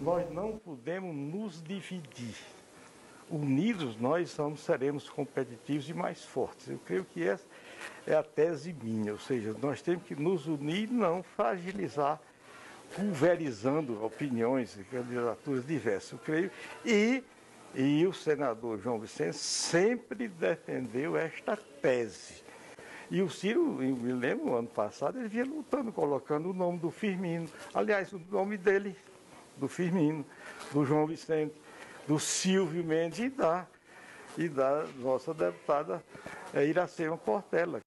nós não podemos nos dividir. Unidos nós somos, seremos competitivos e mais fortes. Eu creio que essa é a tese minha, ou seja, nós temos que nos unir e não fragilizar, pulverizando opiniões e candidaturas diversas. Eu creio. E, e o senador João Vicente sempre defendeu esta tese. E o Ciro, eu me lembro, ano passado, ele vinha lutando, colocando o nome do Firmino. Aliás, o nome dele, do Firmino, do João Vicente, do Silvio Mendes e da, e da nossa deputada é, Iracema Portela.